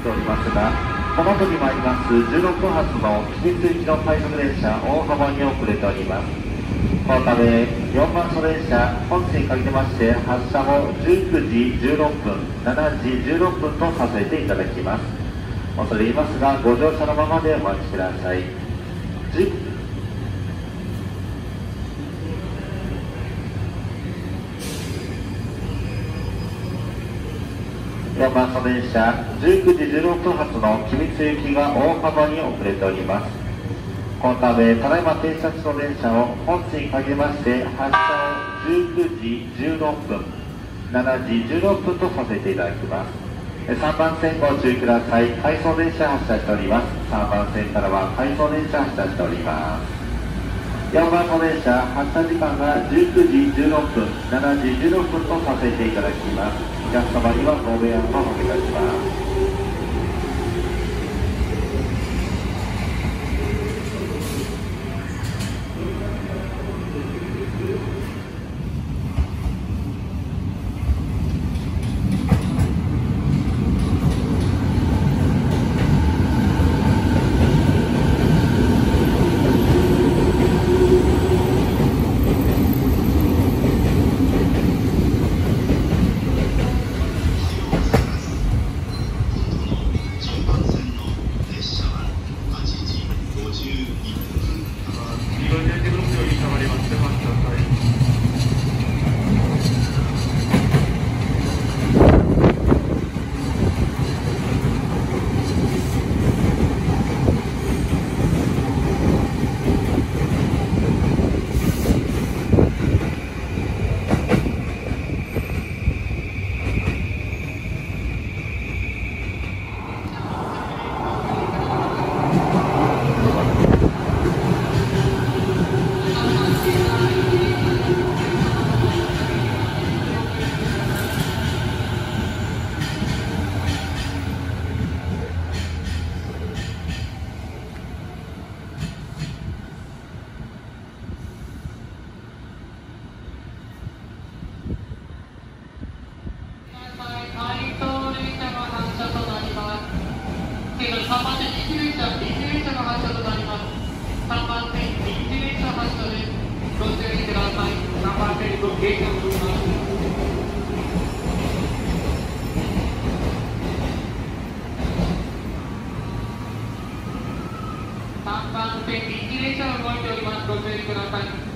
っておりますがこの後に参ります16発の君津行きの快速電車大幅に遅れております。このため4番車電車本日にかけてまして発車も19時16分7時16分とさせていただきます。恐れ入りますがご乗車のままでお待ちください。4番車電車19時16分発の君津行きが大幅に遅れております。このためただいま停車中の電車を本日に限りまして発車を19時16分7時16分とさせていただきます。3番線ご注意ください。回送電車発車しております。3番線からは回送電車発車しております。4番の電車発車時間が19時16分7時16分とさせていただきます。お客様にはご迷惑をおかけいたします。11分。3番線臨時列車、臨時列車の発車となります。3番線臨時列車発車です。ご注意ください。3番線とゲートを取ります。3番線臨時列車が動いております。ご注意ください。